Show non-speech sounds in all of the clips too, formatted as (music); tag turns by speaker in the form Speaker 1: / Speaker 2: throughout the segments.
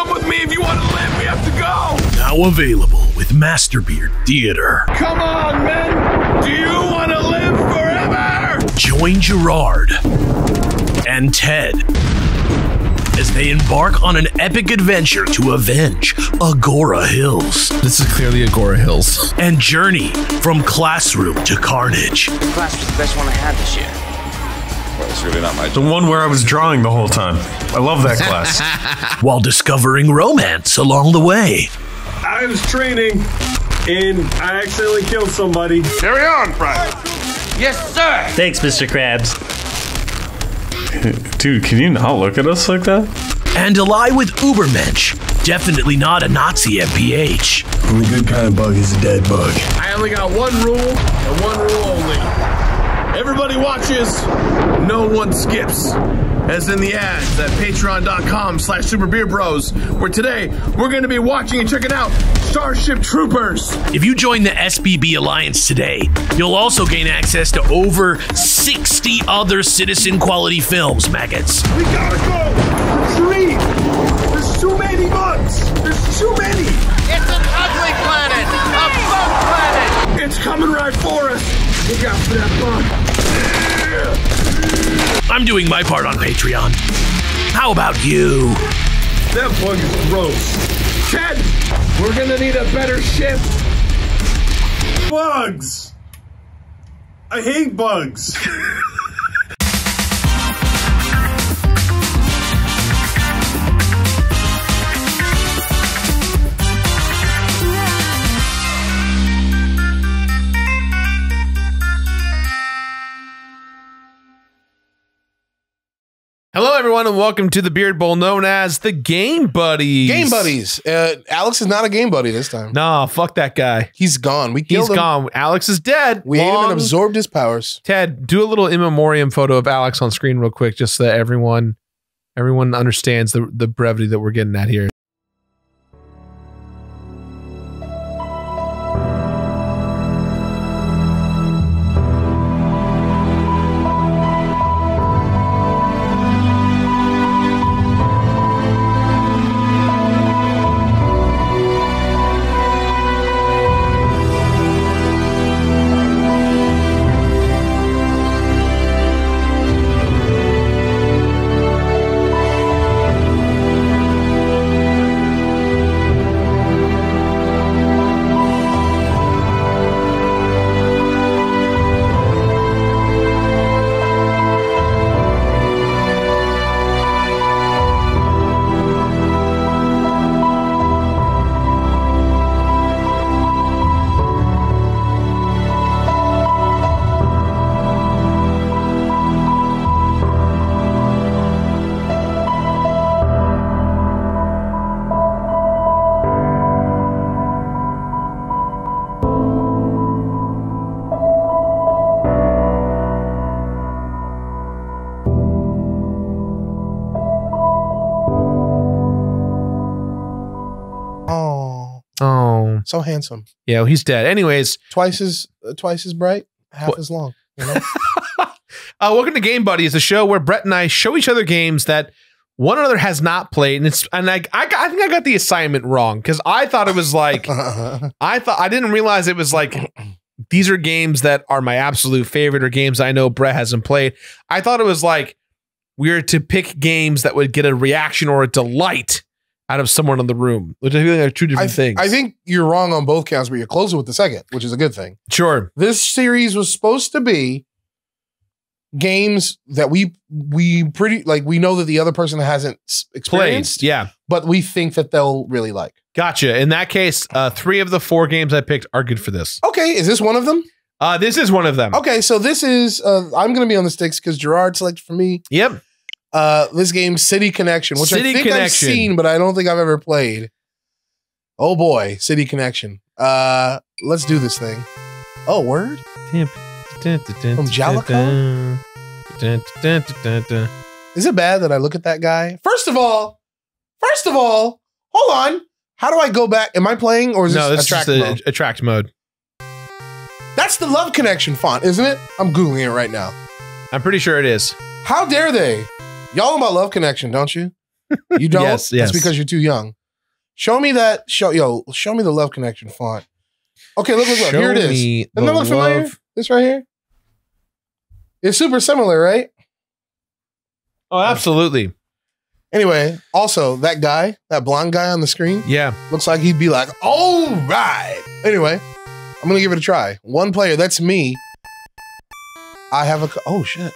Speaker 1: Come with me if you want to live. We have to go.
Speaker 2: Now available with Masterbeard Theater.
Speaker 1: Come on, men. Do you want to live forever?
Speaker 2: Join Jirard and Ted as they embark on an epic adventure to avenge Agora Hills
Speaker 3: This is clearly Agora Hills.
Speaker 2: and journey from classroom to carnage.
Speaker 4: class was the best one I had this year.
Speaker 5: Well, it's really not my
Speaker 6: The one where I was drawing the whole time. I love that class. (laughs)
Speaker 2: while discovering romance along the way.
Speaker 7: I was training and I accidentally killed somebody.
Speaker 1: Carry on, Private.
Speaker 4: Yes, sir.
Speaker 8: Thanks, Mr. Krabs.
Speaker 6: Dude, can you not look at us like that?
Speaker 2: And a lie with Ubermensch, definitely not a Nazi MPH.
Speaker 7: The good kind of bug is a dead bug.
Speaker 1: I only got one rule and one rule only. Everybody watches, no one skips. As in the ads at patreon.com slash superbeardbros, where today we're going to be watching and checking out Starship Troopers.
Speaker 2: If you join the SBB Alliance today, you'll also gain access to over 60 other citizen quality films, maggots.
Speaker 7: We gotta go! Retreat! There's too many bugs! There's too many!
Speaker 4: It's an ugly planet. A bug planet.
Speaker 7: It's coming right for us! Look out for that bug!
Speaker 2: I'm doing my part on Patreon. How about you?
Speaker 7: That bug is gross.
Speaker 1: Ted, we're to need a better ship.
Speaker 7: Bugs! I hate bugs! (laughs)
Speaker 3: everyone, and welcome to the Beard Bowl, known as the Game Buddies.
Speaker 9: Game buddies. Uh, Alex is not a game buddy this time.
Speaker 3: Nah, fuck that guy.
Speaker 9: He's gone. We
Speaker 3: He's
Speaker 9: killed him.
Speaker 3: gone. Alex is dead.
Speaker 9: We ate him
Speaker 3: Long-
Speaker 9: and absorbed his powers.
Speaker 3: Ted, do a little in memoriam photo of Alex on screen real quick, just so that everyone everyone understands the the brevity that we're getting at here.
Speaker 9: So handsome.
Speaker 3: yeah, well, he's dead. Anyways,
Speaker 9: Twice as uh, twice as bright, half as long. You know? (laughs)
Speaker 3: uh, welcome to Game Buddies, the show where Brett and I show each other games that one another has not played, and it's and I I, got, I think I got the assignment wrong because I thought it was like (laughs) I thought I didn't realize it was like these are games that are my absolute favorite or games I know Brett hasn't played. I thought it was like we were to pick games that would get a reaction or a delight out of someone in the room, which I feel like are two
Speaker 9: I,
Speaker 3: different things.
Speaker 9: I think you're wrong on both counts, but you're closer with the second, which is a good thing.
Speaker 3: sure.
Speaker 9: This series was supposed to be games that we we pretty like we know that the other person hasn't experienced,
Speaker 3: yeah.
Speaker 9: but we think that they'll really like.
Speaker 3: Gotcha. In that case, uh, three of the four games I picked are good for this.
Speaker 9: Okay, is this one of them?
Speaker 3: Uh, this is one of them.
Speaker 9: Okay, so this is uh, I'm going to be on the sticks because Jirard selected for me.
Speaker 3: Yep.
Speaker 9: Uh, this game, City Connection, which
Speaker 3: City
Speaker 9: I think I've seen, but I don't think I've ever played. Oh boy, City Connection. Uh, let's do this thing. Oh, word.
Speaker 3: From
Speaker 9: Jaleco? Is it bad that I look at that guy? First of all, first of all, hold on. How do I go back? Am I playing or is
Speaker 3: No,
Speaker 9: this
Speaker 3: this is
Speaker 9: attract
Speaker 3: just a,
Speaker 9: mode?
Speaker 3: attract mode.
Speaker 9: That's the Love Connection font, isn't it? I'm googling it right now.
Speaker 3: I'm pretty sure it is.
Speaker 9: How dare they? Y'all know about Love Connection, don't you? You (laughs) don't?
Speaker 3: Yes, yes.
Speaker 9: That's because you're too young. Show me that. Show yo. Show me the Love Connection font. Okay, look, look, look. Here it
Speaker 3: Show
Speaker 9: is.
Speaker 3: me
Speaker 9: Doesn't that
Speaker 3: the
Speaker 9: look familiar?
Speaker 3: love-
Speaker 9: This right here. It's super similar, right?
Speaker 3: Oh, absolutely.
Speaker 9: Anyway, also that guy, that blonde guy on the screen,
Speaker 3: Yeah.
Speaker 9: looks like he'd be like, "All right." Anyway, I'm gonna give it a try. One player. That's me. I have a. Oh shit!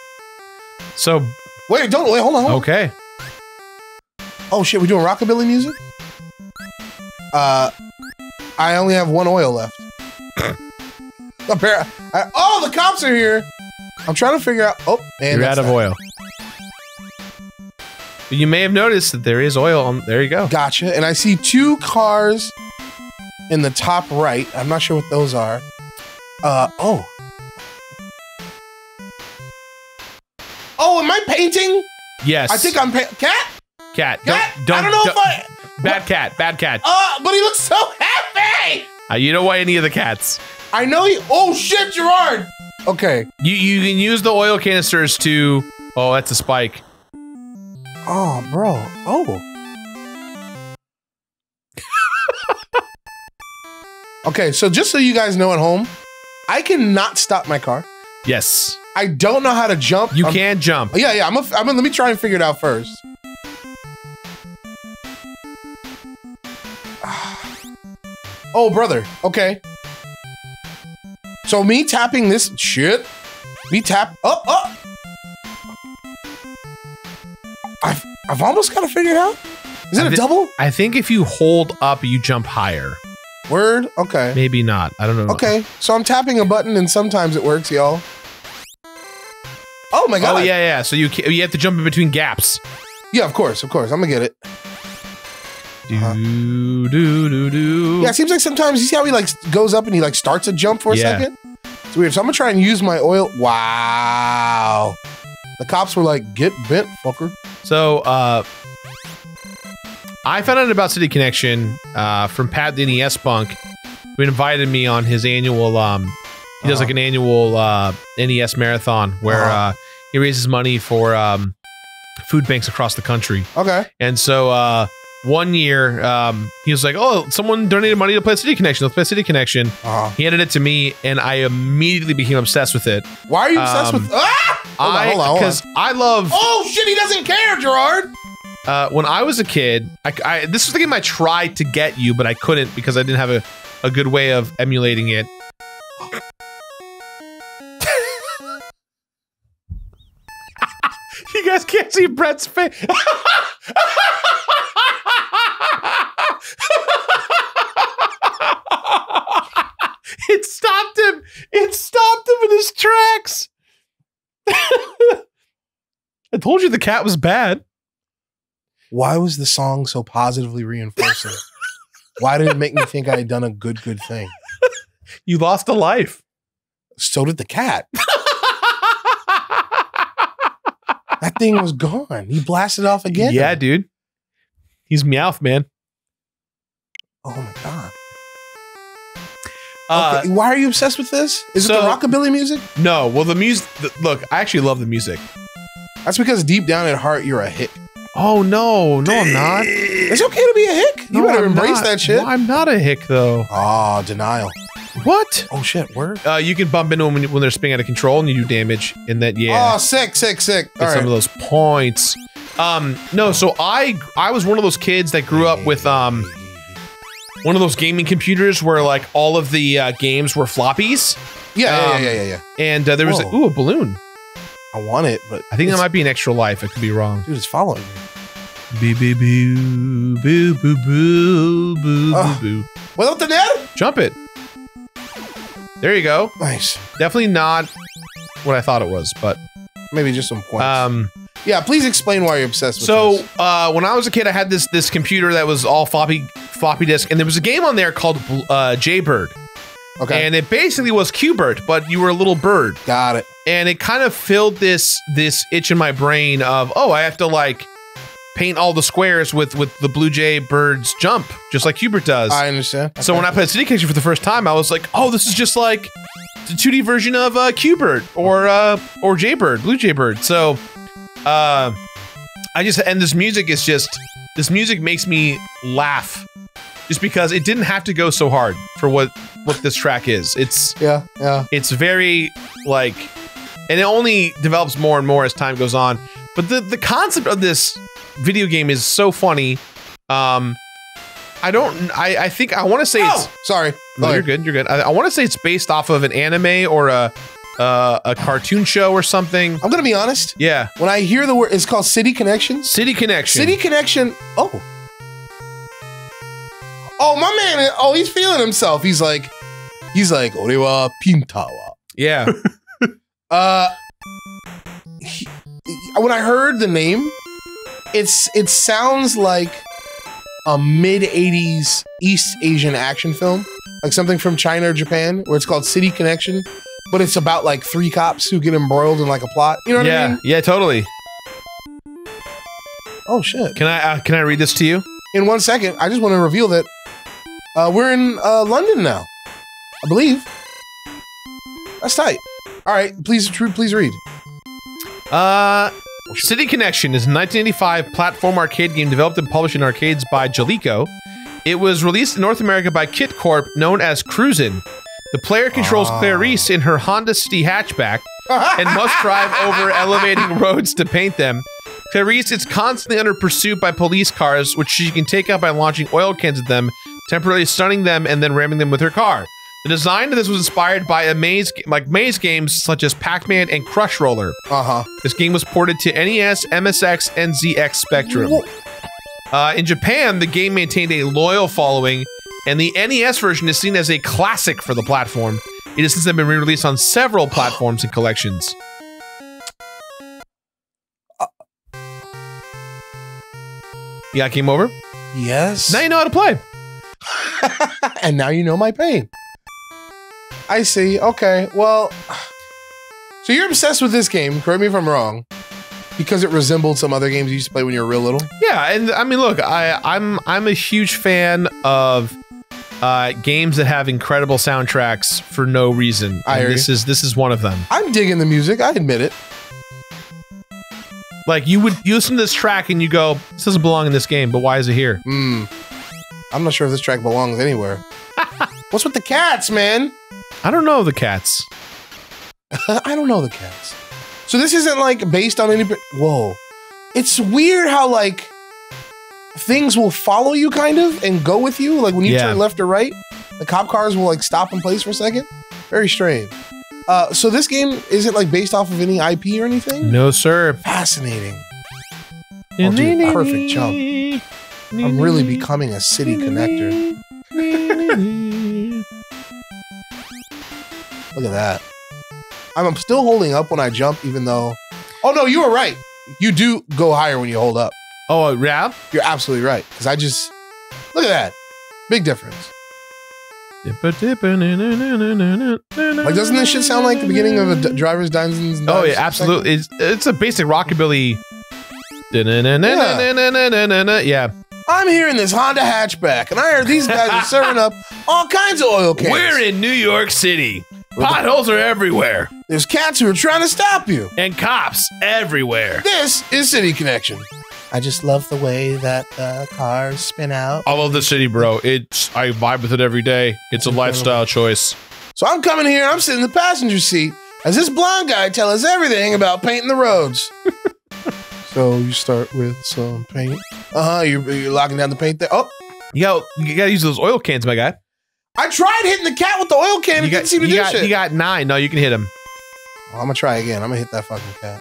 Speaker 3: So
Speaker 9: Wait, don't wait. Hold on. Hold on.
Speaker 3: okay.
Speaker 9: Oh shit, we doing rockabilly music? Uh, I only have one oil left. (coughs) Oh, the cops are here. I'm trying to figure out. Oh, man,
Speaker 3: You're out of oil. But you may have noticed that there is oil on. There you go.
Speaker 9: Gotcha. And I see two cars in the top right. I'm not sure what those are. Uh oh. Painting?
Speaker 3: Yes.
Speaker 9: I think I'm pa- cat.
Speaker 3: cat.
Speaker 9: Cat.
Speaker 3: Don't, don't,
Speaker 9: I don't know if I.
Speaker 3: Bad cat. Bad cat.
Speaker 9: Uh, but he looks so happy.
Speaker 3: Uh, you don't want any of the cats.
Speaker 9: I know he. Oh shit, Jirard. Okay.
Speaker 3: You you can use the oil canisters to. Oh, that's a spike.
Speaker 9: Oh, bro. Oh. (laughs) okay, so just so you guys know at home, I cannot stop my car.
Speaker 3: Yes.
Speaker 9: I don't know how to jump.
Speaker 3: You
Speaker 9: I'm-
Speaker 3: can jump.
Speaker 9: Yeah, yeah. I'm. A, I'm. A, let me try and figure it out first. (sighs) Oh, brother. Okay. So me tapping this shit. Me tap. Oh, oh. I've. I've almost got to figure it out. Is it a double?
Speaker 3: I think if you hold up, you jump higher.
Speaker 9: Word. Okay.
Speaker 3: Maybe not. I don't know.
Speaker 9: Okay. So I'm tapping a button and sometimes it works, y'all. Oh my god.
Speaker 3: Oh yeah, yeah. So you ca- you have to jump in between gaps.
Speaker 9: Yeah, of course, of course. I'm gonna get it.
Speaker 3: Do
Speaker 9: Uh-huh.
Speaker 3: do do do.
Speaker 9: Yeah, it seems like sometimes you see how he like goes up and he like starts a jump for a
Speaker 3: Yeah.
Speaker 9: second. It's weird. So I'm gonna try and use my oil. Wow. The cops were like, "Get bent, fucker."
Speaker 3: So uh, I found out about City Connection uh, from Pat the NES Punk, who invited me on his annual. Um, he does
Speaker 9: Uh-huh.
Speaker 3: like an annual uh, NES marathon where
Speaker 9: Uh-huh.
Speaker 3: He raises money for um, food banks across the country.
Speaker 9: Okay.
Speaker 3: And so uh, one year, um, he was like, "Oh, someone donated money to play City Connection. Let's play City Connection."
Speaker 9: Uh-huh.
Speaker 3: He handed it to me, and I immediately became obsessed with it.
Speaker 9: Why are you obsessed
Speaker 3: Um,
Speaker 9: with? Ah! Hold on,
Speaker 3: I
Speaker 9: hold on, hold on.
Speaker 3: because I love.
Speaker 9: Oh shit! He doesn't care, Jirard.
Speaker 3: Uh, when I was a kid, I, I- this was the game I tried to get you, but I couldn't because I didn't have a, a good way of emulating it. You guys can't see Brett's face. (laughs) it stopped him. It stopped him in his tracks. (laughs) I told you the cat was bad.
Speaker 9: Why was the song so positively reinforcing? (laughs) Why did it make me think I had done a good, good thing?
Speaker 3: You lost a life.
Speaker 9: So did the cat. That thing was gone. He blasted off again.
Speaker 3: Yeah, dude. He's Meowth, man.
Speaker 9: Oh my god.
Speaker 3: Uh,
Speaker 9: Okay, why are you obsessed with this? Is
Speaker 3: so-
Speaker 9: it the rockabilly music?
Speaker 3: No, well, the music. Look, I actually love the music.
Speaker 9: That's because deep down at heart you're a hick.
Speaker 3: Oh no, no, I'm not.
Speaker 9: It's okay to be a hick. You
Speaker 3: No,
Speaker 9: better
Speaker 3: I'm
Speaker 9: embrace
Speaker 3: not.
Speaker 9: that shit.
Speaker 3: No, I'm not a hick though.
Speaker 9: Oh, denial.
Speaker 3: What?
Speaker 9: Oh shit, word.
Speaker 3: Uh, you can bump into them when, when they're spinning out of control and you do damage. And that, yeah,
Speaker 9: Oh, sick, sick, sick.
Speaker 3: get
Speaker 9: All
Speaker 3: some of those points. Um, no, so I I was one of those kids that grew up with um one of those gaming computers where like all of the uh, games were floppies,
Speaker 9: Yeah, yeah,
Speaker 3: um,
Speaker 9: yeah, yeah, yeah.
Speaker 3: and uh, there was a, ooh a balloon.
Speaker 9: I want it, but
Speaker 3: I think that might be an extra life. I could be wrong.
Speaker 9: dude, it's following me.
Speaker 3: Boo boo boo boo boo boo boo
Speaker 9: Ugh.
Speaker 3: boo boo.
Speaker 9: Without the net?
Speaker 3: Jump it. There you go.
Speaker 9: Nice.
Speaker 3: Definitely not what I thought it was, but
Speaker 9: Maybe just some points.
Speaker 3: um.
Speaker 9: yeah, please explain why you're obsessed with
Speaker 3: So
Speaker 9: this.
Speaker 3: uh, when I was a kid, I had this this computer that was all floppy floppy disk, and there was a game on there called uh, Jaybird,
Speaker 9: Okay.
Speaker 3: and it basically was Qbert, but you were a little bird,
Speaker 9: Got it.
Speaker 3: and it kind of filled this this itch in my brain of oh, I have to like paint all the squares with with the Blue Jay bird's jump, just like Qbert does.
Speaker 9: I understand.
Speaker 3: So when I played City Connection for the first time, I was like, "Oh, this is just like the 2D version of uh, Qbert or uh, or Jaybird, Blue Jaybird." So, uh, I just and this music is just this music makes me laugh just because it didn't have to go so hard for what what this track is. It's
Speaker 9: Yeah, yeah.
Speaker 3: it's very like and it only develops more and more as time goes on. But the the concept of this video game is so funny. Um I don't I I think I want to say it's
Speaker 9: Oh, sorry.
Speaker 3: no, you're good. You're good. I, I want to say it's based off of an anime or a uh, a cartoon show or something.
Speaker 9: I'm gonna be honest.
Speaker 3: Yeah,
Speaker 9: When I hear the word, it's called City Connections.
Speaker 3: City Connection.
Speaker 9: City Connection. Oh. Oh, my man. Oh, he's feeling himself. He's like, he's like, Orewa Pintawa.
Speaker 3: Yeah, (laughs)
Speaker 9: Uh, he- when I heard the name, it's it sounds like a mid '80s East Asian action film, like something from China or Japan, where it's called City Connection, but it's about like three cops who get embroiled in like a plot. You know what I
Speaker 3: yeah,
Speaker 9: mean?
Speaker 3: yeah. Totally.
Speaker 9: Oh shit!
Speaker 3: Can I uh, can I read this to you?
Speaker 9: In one second, I just want to reveal that uh, we're in uh, London now, I believe. That's tight. All right, please, please read.
Speaker 3: Uh, City Connection is a 1985 platform arcade game developed and published in arcades by Jaleco. It was released in North America by Kitkorp, known as Cruisin'. The player controls ah. Clarice in her Honda City hatchback and must drive (laughs) over elevating roads to paint them. Clarice is constantly under pursuit by police cars, which she can take out by launching oil cans at them, temporarily stunning them and then ramming them with her car. The design of this was inspired by a maze, like maze games such as Pac-Man and Crush Roller.
Speaker 9: Uh huh.
Speaker 3: This game was ported to NES, MSX, and ZX Spectrum. Uh, in Japan, the game maintained a loyal following, and the NES version is seen as a classic for the platform. It has since then been re-released on several platforms and collections. Got game over?
Speaker 9: Yes.
Speaker 3: Now you know how to play. (laughs)
Speaker 9: and now you know my pain. I see. Okay. Well, so you're obsessed with this game. Correct me if I'm wrong. Because it resembled some other games you used to play when you were real little.
Speaker 3: Yeah, and I mean, look, I, I'm I'm a huge fan of uh, games that have incredible soundtracks for no reason.
Speaker 9: I
Speaker 3: this is this is one of them.
Speaker 9: I'm digging the music. I admit it.
Speaker 3: Like you would you listen to this track and you go, this doesn't belong in this game, but why is it here?
Speaker 9: Hmm. I'm not sure if this track belongs anywhere. (laughs) What's with the cats, man?
Speaker 3: I don't know the cats.
Speaker 9: I don't know the cats. So this isn't like based on any. Whoa, it's weird how like things will follow you kind of and go with you. Like when you
Speaker 3: Yeah.
Speaker 9: turn left or right, the cop cars will like stop in place for a second. Very strange. Uh, so this game isn't like based off of any IP or anything.
Speaker 3: No, sir.
Speaker 9: Fascinating. Oh, dude, perfect jump. I'm really becoming a city connector. Look at that. I'm still holding up when I jump, even though. Oh no, you were right. You do go higher when you hold up.
Speaker 3: Oh, uh, yeah?
Speaker 9: You're absolutely right. Because I just look at that. Big difference.
Speaker 3: Like,
Speaker 9: doesn't this shit sound like the beginning of a D- driver's Dungeons? and
Speaker 3: Oh yeah, absolutely. It's, it's a basic rockabilly. Yeah.
Speaker 9: I'm here in this Honda hatchback, and I heard these guys are serving up (laughs) all kinds of oil cans.
Speaker 3: We're in New York City. Potholes are everywhere.
Speaker 9: There's cats who are trying to stop you.
Speaker 3: And cops everywhere.
Speaker 9: This is City Connection. I just love the way that uh, cars spin out.
Speaker 3: I love the city, bro. It's I vibe with it every day. It's a lifestyle choice.
Speaker 9: So I'm coming here, I'm sitting in the passenger seat as this blonde guy tell us everything about painting the roads. (laughs) so you start with some paint. Uh huh. You're, you're locking down the paint there. Oh,
Speaker 3: You got you gotta use those oil cans, my guy.
Speaker 9: I tried hitting the cat with the oil can.
Speaker 3: You
Speaker 9: It
Speaker 3: got,
Speaker 9: didn't seem to
Speaker 3: you,
Speaker 9: do
Speaker 3: got,
Speaker 9: shit.
Speaker 3: you got nine. No, you can hit him.
Speaker 9: Well, I'm gonna try again. I'm gonna hit that fucking cat.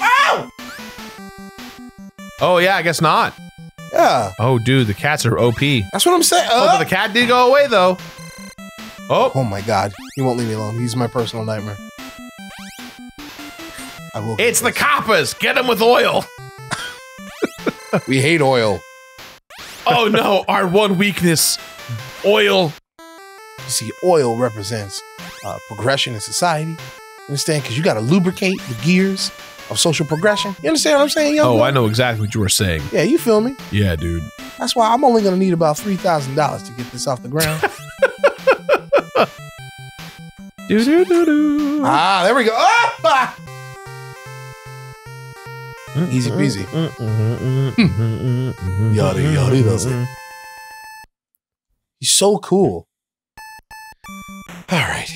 Speaker 9: Ow!
Speaker 3: Oh yeah, I guess not.
Speaker 9: Yeah,
Speaker 3: Oh, dude, the cats are OP.
Speaker 9: that's what I'm saying.
Speaker 3: Oh,
Speaker 9: Uh,
Speaker 3: but the cat did go away though. Oh,
Speaker 9: oh my god, he won't leave me alone. He's my personal nightmare. I will.
Speaker 3: it's the coppers. Get them with oil.
Speaker 9: We hate oil.
Speaker 3: Oh no, our one weakness, oil.
Speaker 9: You see, oil represents uh, progression in society. You understand? Because you got to lubricate the gears of social progression. You understand what I'm saying? young
Speaker 3: Oh,
Speaker 9: boy?
Speaker 3: I know exactly what you were saying.
Speaker 9: Yeah, you feel me?
Speaker 3: Yeah, dude.
Speaker 9: That's why I'm only going to need about three thousand dollars to get this off the ground. (laughs) (laughs)
Speaker 3: Do, do, do, do.
Speaker 9: Ah, there we go. Ah! Ah! Easy peasy. Mm-hmm. Mm-hmm. Hmm. Yada yada does it. He's so cool. All right.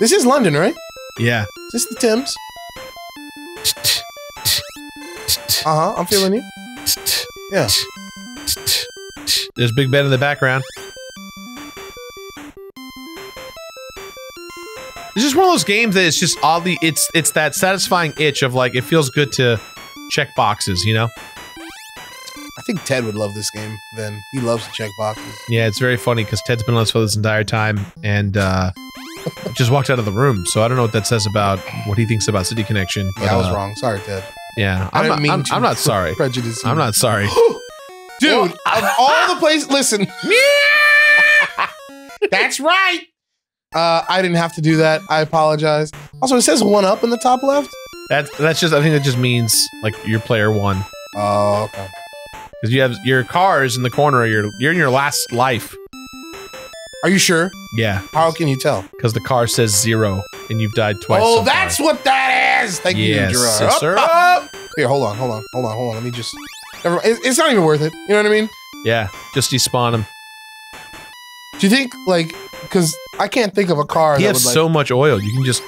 Speaker 9: This is London, right?
Speaker 3: Yeah.
Speaker 9: Is this the Thames? Uh huh. I'm feeling you. Yeah.
Speaker 3: There's Big Ben in the background. It's just one of those games that it's just oddly it's it's that satisfying itch of like it feels good to check boxes, you know?
Speaker 9: I think Ted would love this game. Then he loves to check boxes.
Speaker 3: Yeah, it's very funny because Ted's been on this for this entire time and uh (laughs) just walked out of the room. So I don't know what that says about what he thinks about City Connection. but,
Speaker 9: Yeah, I was
Speaker 3: uh,
Speaker 9: wrong. Sorry, Ted.
Speaker 3: Yeah,
Speaker 9: I
Speaker 3: I'm
Speaker 9: didn't mean
Speaker 3: I'm, I'm not sorry.
Speaker 9: Prejudice.
Speaker 3: I'm not sorry. (gasps)
Speaker 9: Dude, of all the places, listen. (laughs) That's right. Uh, I didn't have to do that. I apologize. Also, it says one up in the top left.
Speaker 3: That's that's just I think that just means like your player one
Speaker 9: Oh, okay.
Speaker 3: because you have your cars in the corner. You're you're in your last life.
Speaker 9: Are you sure?
Speaker 3: Yeah,
Speaker 9: How can you tell?
Speaker 3: because the car says zero and you've died twice.
Speaker 9: oh,
Speaker 3: so
Speaker 9: that's what that is. Thank
Speaker 3: yes,
Speaker 9: you, Jirard.
Speaker 3: yes, sir.
Speaker 9: Up, up. Here, hold on, hold on, hold on, hold on. Let me just. Never, it- it's not even worth it. You know what I mean?
Speaker 3: Yeah, just despawn him.
Speaker 9: Do you think like because I can't think of a car
Speaker 3: He
Speaker 9: that
Speaker 3: has
Speaker 9: would like.
Speaker 3: so much oil. You can just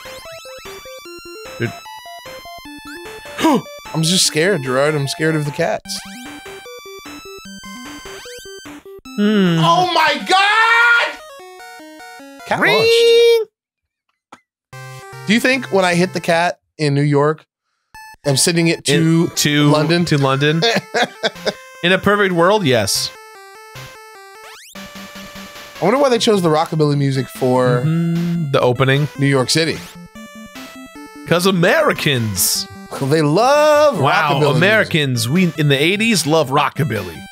Speaker 3: (gasps)
Speaker 9: I'm just scared, Jirard. I'm scared of the cats.
Speaker 3: Hmm.
Speaker 9: Oh my god! Cat launched.
Speaker 3: Ring.
Speaker 9: Do you think when I hit the cat in New York, I'm sending it to
Speaker 3: In- to
Speaker 9: London?
Speaker 3: To London. (laughs) In a perfect world, yes.
Speaker 9: I wonder why they chose the rockabilly music for
Speaker 3: Mhm. The opening,
Speaker 9: New York City.
Speaker 3: because Americans.
Speaker 9: They love
Speaker 3: Wow,
Speaker 9: rockabilly. music.
Speaker 3: Americans. We in the '80s love rockabilly. (laughs)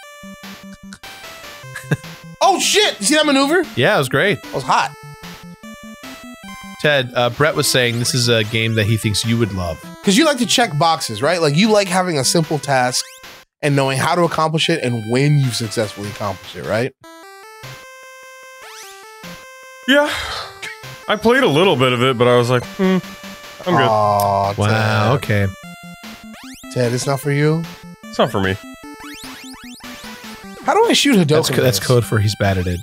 Speaker 9: Oh shit! You see that maneuver?
Speaker 3: Yeah, it was great.
Speaker 9: It was hot.
Speaker 3: Ted, uh, Brett was saying this is a game that he thinks you would love.
Speaker 9: Because you like to check boxes, right? Like you like having a simple task and knowing how to accomplish it and when you've successfully accomplished it, right?
Speaker 6: Yeah. I played a little bit of it, but I was like, hmm, I'm good.
Speaker 9: Aw,
Speaker 3: Wow.
Speaker 9: Ted.
Speaker 3: Okay.
Speaker 9: Ted, it's not for you.
Speaker 6: It's not for me.
Speaker 9: How do I shoot Hadoken?
Speaker 3: That's,
Speaker 9: with
Speaker 3: co- that's code for he's bad at it.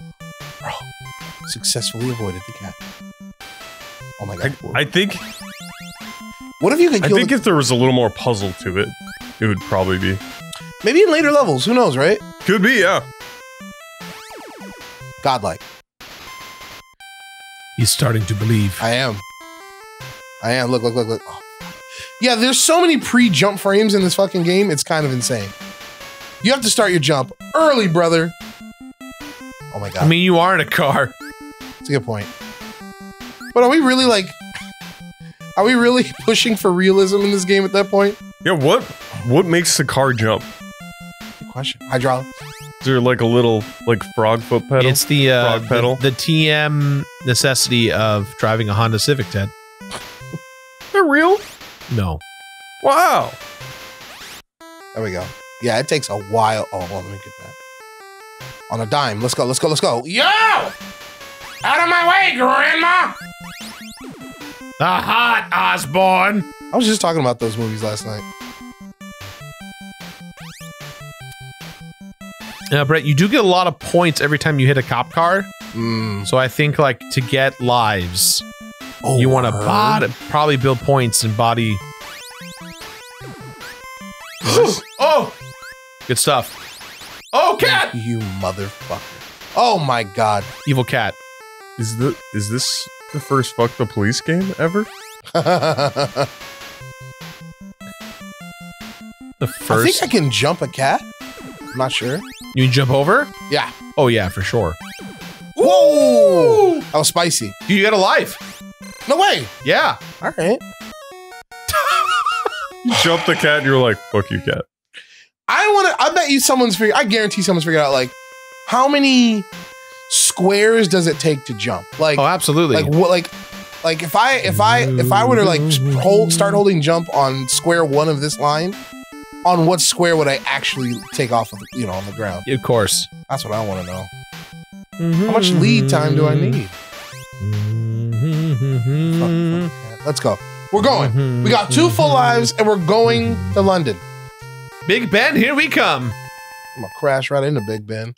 Speaker 9: Successfully avoided the cat. Oh my god!
Speaker 6: I think
Speaker 9: what if you could
Speaker 6: I think
Speaker 9: the-
Speaker 6: if there was a little more puzzle to it, it would probably be.
Speaker 9: maybe in later levels. Who knows, right?
Speaker 6: Could be, yeah.
Speaker 9: Godlike.
Speaker 3: He's starting to believe.
Speaker 9: I am. I am. Look, look, look, look. Oh. Yeah, there's so many pre-jump frames in this fucking game. It's kind of insane. You have to start your jump early, brother. Oh my god.
Speaker 3: I mean, you are in a car.
Speaker 9: That's a good point. But are we really like (laughs) are we really (laughs) pushing for realism in this game at that point?
Speaker 6: Yeah, what what makes the car jump?
Speaker 9: Good question. Hydraulics.
Speaker 6: Is there like a little like frog foot pedal?
Speaker 3: It's the uh,
Speaker 6: Frog pedal?
Speaker 3: The, the TM necessity of driving a Honda Civic. Ted.
Speaker 6: They're real?
Speaker 3: No.
Speaker 6: Wow.
Speaker 9: There we go. Yeah, it takes a while. Oh, well, let me get that. On a dime. Let's go, let's go, let's go. Yo! Out of my way, Grandma!
Speaker 3: The hot Osborne.
Speaker 9: I was just talking about those movies last night.
Speaker 3: Now, Brett, you do get a lot of points every time you hit a cop car.
Speaker 9: Mm.
Speaker 3: So I think like to get lives,
Speaker 9: Oh,
Speaker 3: you want to
Speaker 9: word.
Speaker 3: bod- probably build points and body. (gasps) oh, good stuff. Oh, cat!
Speaker 9: You motherfucker. Oh my god.
Speaker 3: Evil cat.
Speaker 6: Is the is this the first fuck the police game ever? (laughs)
Speaker 3: The first.
Speaker 9: I think I can jump a cat. I'm not sure.
Speaker 3: you can jump over?
Speaker 9: Yeah.
Speaker 3: Oh yeah, for sure.
Speaker 9: Whoa! That was spicy.
Speaker 3: You get a life.
Speaker 9: No way.
Speaker 3: Yeah.
Speaker 9: All right. (laughs)
Speaker 6: You jump the cat and you're like, fuck you, cat.
Speaker 9: I want to. I bet you someone's figured. I guarantee someone's figured out like how many squares does it take to jump? Like,
Speaker 3: Oh, absolutely.
Speaker 9: like what? Like, like if I if I if I were to like hold start holding jump on square one of this line, on what square would I actually take off of the, you know on the ground?
Speaker 3: of course.
Speaker 9: That's what I want to know. How much lead time do I mm-hmm. need?
Speaker 3: Mhm.
Speaker 9: Let's go. We're going. We got two full lives, and we're going to London.
Speaker 3: Big Ben, here we come.
Speaker 9: I'm gonna crash right into Big Ben.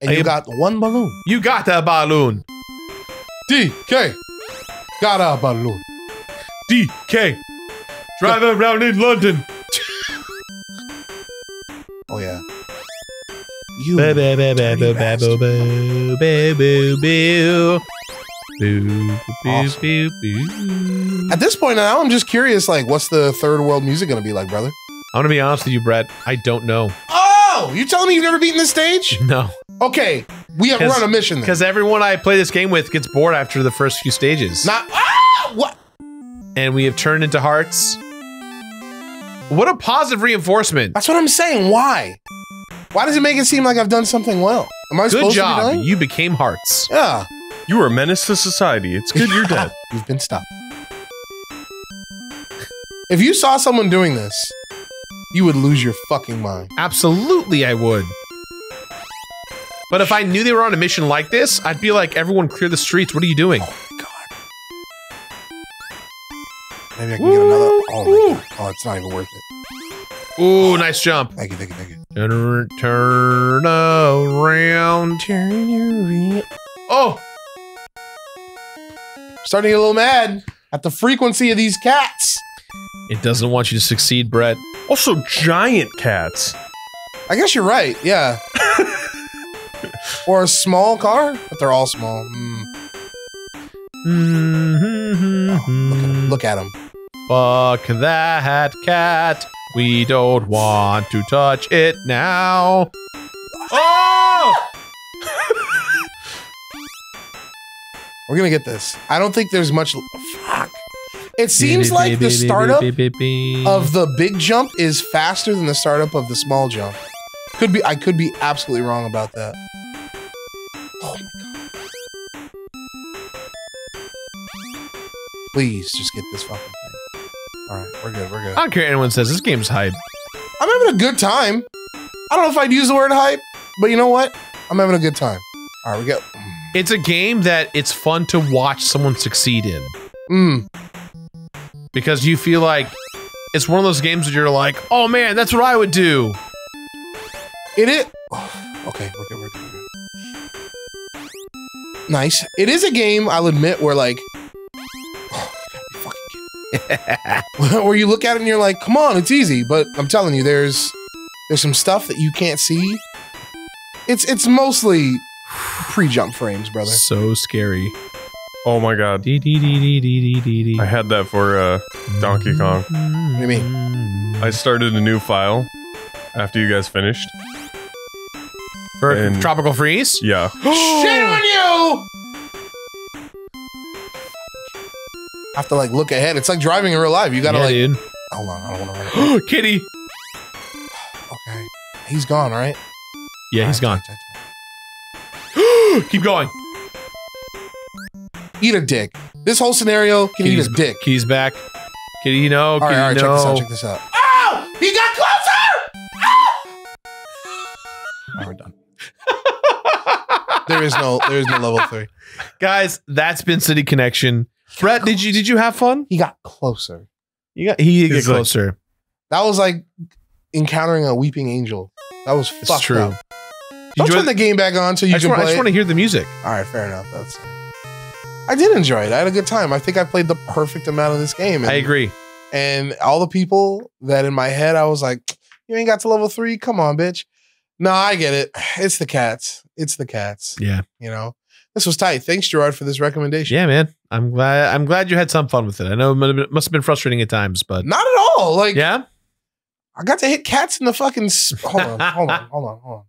Speaker 9: And
Speaker 3: Hey,
Speaker 9: you got one balloon.
Speaker 3: You got the balloon.
Speaker 9: DK got a balloon.
Speaker 3: DK. Drive around in London. (laughs)
Speaker 9: Oh yeah. You
Speaker 3: Ba- ba- ba- ba- ba- ba- boo- boo- boo- boo. Boo- boo-
Speaker 9: Awesome.
Speaker 3: boo- boo.
Speaker 9: At this point now, I'm just curious. Like, what's the third world music gonna be like, brother?
Speaker 3: I'm gonna be honest with you, Brett. I don't know.
Speaker 9: Oh, you telling me you've never beaten this stage? (laughs)
Speaker 3: No,
Speaker 9: Okay, we have
Speaker 3: 'Cause-
Speaker 9: run a mission. Then.
Speaker 3: because everyone I play this game with gets bored after the first few stages,
Speaker 9: Not ah, what?
Speaker 3: and we have turned into hearts. What a positive reinforcement!
Speaker 9: That's what I'm saying. Why? Why does it make it seem like I've done something well? Am I
Speaker 3: Good
Speaker 9: supposed to be
Speaker 3: job.
Speaker 9: dying?
Speaker 3: You became hearts.
Speaker 9: Yeah,
Speaker 6: You are a menace to society. It's good you're dead. (laughs)
Speaker 9: you've been stopped. if you saw someone doing this, you would lose your fucking mind.
Speaker 3: Absolutely, I would. But if I knew they were on a mission like this, I'd be like, everyone clear the streets. What are you doing? Oh my god.
Speaker 9: Maybe I can get another. Oh my god! Oh, it's not even worth it.
Speaker 3: Ooh, nice jump.
Speaker 9: Thank you, thank you, thank you.
Speaker 3: Turn, turn around.
Speaker 9: Turn your
Speaker 3: Oh,
Speaker 9: Starting to get a little mad at the frequency of these cats.
Speaker 3: it doesn't want you to succeed, Brett.
Speaker 6: Also, giant cats.
Speaker 9: I guess you're right. Yeah. (laughs) or a small car, but they're all small. Mm.
Speaker 3: Mm-hmm.
Speaker 9: Look at them.
Speaker 3: Fuck that cat. We don't want to touch it now. Oh!
Speaker 9: We're gonna get this. I don't think there's much. Fuck. It seems like the startup of the big jump is faster than the startup of the small jump. Could be. I could be absolutely wrong about that. Oh my god. Please just get this fucking thing. All right, we're good. We're good.
Speaker 3: I don't care anyone says. This game's hype.
Speaker 9: I'm having a good time. I don't know if I'd use the word hype, but you know what? I'm having a good time. All right, we go.
Speaker 3: It's a game that it's fun to watch someone succeed in
Speaker 9: Mm.
Speaker 3: because you feel like it's one of those games where you're like, oh man, that's what I would do.
Speaker 9: It is. (sighs) okay, we're good. We're good. We're good. Nice. It is a game. I'll admit where like. you gotta be fucking kidding me. where you look at it and you're like, come on, it's easy. But I'm telling you, there's there's some stuff that you can't see. It's it's mostly pre-jump frames, brother.
Speaker 3: So scary.
Speaker 6: Oh my god.
Speaker 3: Dee dee dee dee dee dee dee dee.
Speaker 6: I had that for uh, Donkey Kong.
Speaker 3: What
Speaker 9: do you mean?
Speaker 6: I started a new file after you guys finished.
Speaker 3: For
Speaker 6: And-
Speaker 3: Tropical Freeze?
Speaker 6: Yeah. (gasps)
Speaker 9: Shit on you! I have to like look ahead. It's like driving in real life. You gotta
Speaker 3: yeah,
Speaker 9: like.
Speaker 3: dude.
Speaker 9: Hold on, I don't want to run. (gasps)
Speaker 3: Kitty.
Speaker 9: Okay, he's gone, right?
Speaker 3: Yeah, he's gone. Keep going.
Speaker 9: Eat a dick. This whole scenario can eat a dick.
Speaker 3: Kitty's back. Kitty, you know.
Speaker 9: All right,
Speaker 3: Kitty,
Speaker 9: all right,
Speaker 3: no.
Speaker 9: check this out. Check this out. Oh, he got closer. Ah! All right, we're done. (laughs) there is no, there is no level three.
Speaker 3: Guys, that's been City Connection. Brett, did you did you have fun?
Speaker 9: He got closer.
Speaker 3: You got he did get
Speaker 6: He's like-
Speaker 3: closer.
Speaker 9: That was like encountering a weeping angel. That was
Speaker 3: It's
Speaker 9: fucked
Speaker 3: true.
Speaker 9: up.
Speaker 3: You
Speaker 9: Don't turn the game back on so you
Speaker 3: I
Speaker 9: can
Speaker 3: want, I just want to hear the music.
Speaker 9: All right, fair enough. That's. I did enjoy it. I had a good time. I think I played the perfect amount of this game. And,
Speaker 3: I agree.
Speaker 9: And all the people that in my head, I was like, "You ain't got to level three. Come on, bitch." No, I get it. (sighs) It's the cats. It's the cats.
Speaker 3: Yeah.
Speaker 9: You know, this was tight. Thanks, Jirard, for this recommendation.
Speaker 3: Yeah, man. I'm glad I'm glad you had some fun with it. I know it must have been- must have been frustrating at times, but
Speaker 9: Not at all. Like,
Speaker 3: yeah.
Speaker 9: I got to hit cats in the fucking. (laughs) Hold on, hold on, hold on, hold on.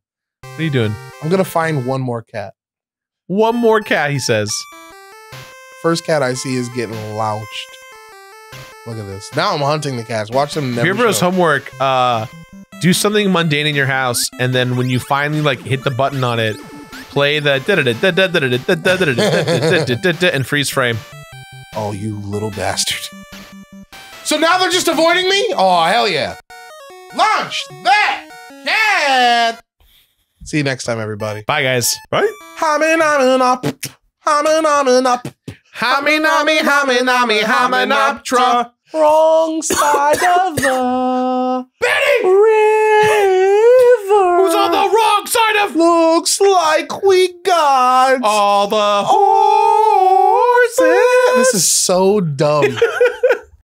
Speaker 3: What are you doing?
Speaker 9: I'm gonna find one more cat.
Speaker 3: One more cat, he says.
Speaker 9: First cat I see is getting launched. Look at this. Now I'm hunting the cats. Watch them never.
Speaker 3: Beard Bros
Speaker 9: show.
Speaker 3: homework, uh do something mundane in your house, and then when you finally like hit the button on it, play the and freeze frame.
Speaker 9: Oh, you little bastard. So now they're just avoiding me? Oh, hell yeah. Launch that cat. See you next time, everybody.
Speaker 3: Bye guys.
Speaker 6: Right?
Speaker 9: Humming, humming up. Humming, humming up.
Speaker 3: Hami nami hami nami Hamunaptra.
Speaker 9: Wrong side of the
Speaker 3: Betty!
Speaker 9: river.
Speaker 3: Who's on the wrong side of
Speaker 9: Looks like we got
Speaker 3: all the
Speaker 9: horses. This is so dumb. (laughs)